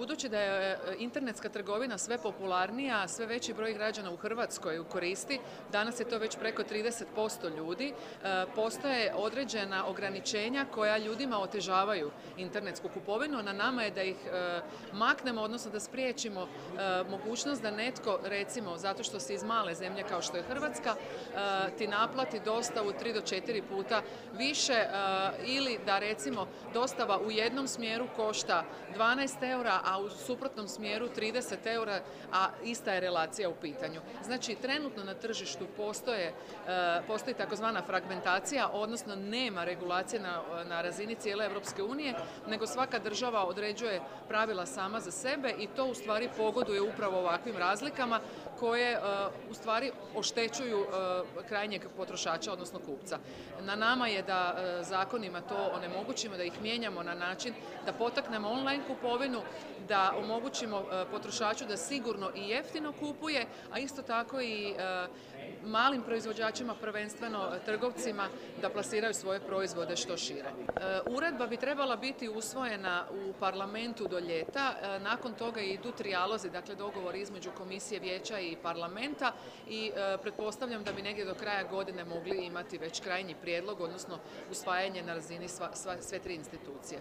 Budući da je internetska trgovina sve popularnija, sve veći broj građana u Hrvatskoj ju koristi, danas je to već preko 30% ljudi, postoje određena ograničenja koja ljudima otežavaju internetsku kupovinu. Na nama je da ih maknemo, odnosno da spriječimo mogućnost da netko, recimo, zato što si iz male zemlje kao što je Hrvatska, ti naplati dostavu 3 do 4 puta više ili da recimo dostava u jednom smjeru košta 12 eura, a u suprotnom smjeru 30 eura, a ista je relacija u pitanju. Znači, trenutno na tržištu postoje, postoji takozvana fragmentacija, odnosno nema regulacije na, na razini cijele Europske unije, nego svaka država određuje pravila sama za sebe i to u stvari pogoduje upravo ovakvim razlikama koje u stvari oštećuju krajnjeg potrošača, odnosno kupca. Na nama je da zakonima to onemogućimo, da ih mijenjamo na način da potaknemo online kupovinu, da omogućimo potrošaču da sigurno i jeftino kupuje, a isto tako i malim proizvođačima, prvenstveno trgovcima, da plasiraju svoje proizvode što šire. Uredba bi trebala biti usvojena u parlamentu do ljeta, nakon toga idu trijalozi, dakle dogovor između komisije vijeća i parlamenta i pretpostavljam da bi negdje do kraja godine mogli imati već krajnji prijedlog, odnosno usvajanje na razini sve tri institucije.